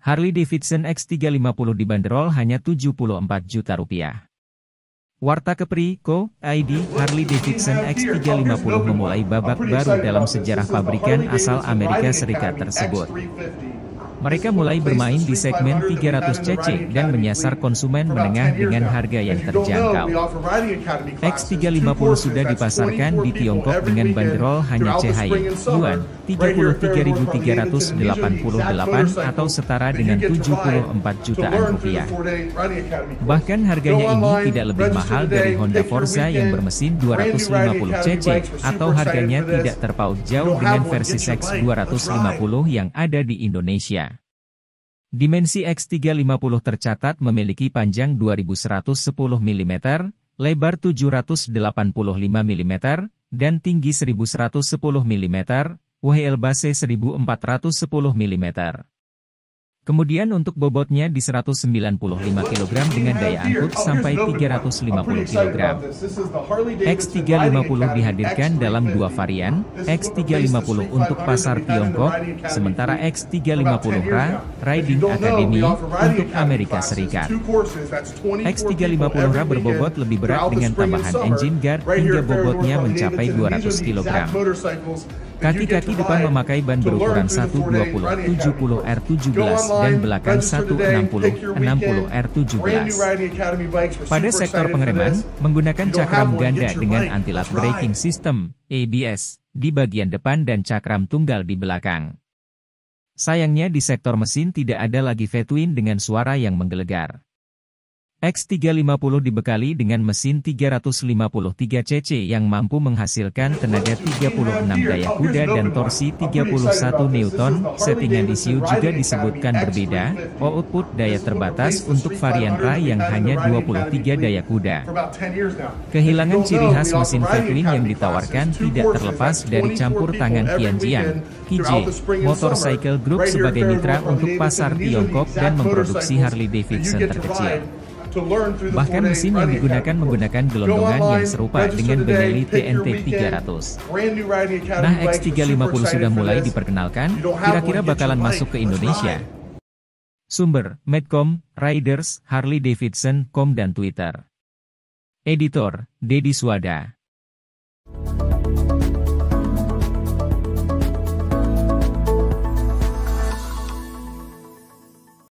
Harley Davidson X350 dibanderol hanya 74 juta rupiah. Warta Kepri, Co. ID, Harley Davidson X350 memulai babak baru dalam sejarah pabrikan asal Amerika Serikat tersebut. Mereka mulai bermain di segmen 300 cc dan menyasar konsumen menengah dengan harga yang terjangkau. X350 sudah dipasarkan di Tiongkok dengan banderol hanya CHY Yuan 33.388 atau setara dengan 74 jutaan rupiah. Bahkan harganya ini tidak lebih mahal dari Honda Forza yang bermesin 250 cc atau harganya tidak terpaut jauh dengan versi X 250 yang ada di Indonesia. Dimensi X350 tercatat memiliki panjang 2110 mm, lebar 785 mm, dan tinggi 1110 mm, WL base 1410 mm. Kemudian untuk bobotnya di 195 kg dengan daya angkut sampai 350 kg. X350 dihadirkan dalam dua varian, X350 untuk pasar Tiongkok, sementara X350 RA, Riding Academy, untuk Amerika Serikat. X350 RA berbobot lebih berat dengan tambahan engine guard hingga bobotnya mencapai 200 kg. Kaki-kaki depan memakai ban berukuran 120 70 R17 dan belakang 160 60 R17. Pada sektor pengereman, menggunakan cakram ganda dengan anti-lock braking system ABS di bagian depan dan cakram tunggal di belakang. Sayangnya di sektor mesin tidak ada lagi V-twin dengan suara yang menggelegar. X350 dibekali dengan mesin 353 cc yang mampu menghasilkan tenaga 36 daya kuda dan torsi 31 Newton. Settingan ECU juga disebutkan berbeda, output daya terbatas untuk varian RA yang hanya 23 daya kuda. Kehilangan ciri khas mesin Fairlane yang ditawarkan tidak terlepas dari campur tangan Tianjian, KJ, Motorcycle Group sebagai mitra untuk pasar Tiongkok dan memproduksi Harley Davidson terkecil. Bahkan mesin yang digunakan menggunakan gelondongan yang serupa dengan Benelli TNT 300. Nah X350 sudah mulai diperkenalkan, kira-kira bakalan masuk ke Indonesia. Sumber, Medcom, Riders, Harley Davidson, Com dan Twitter. Editor, Dedi Swada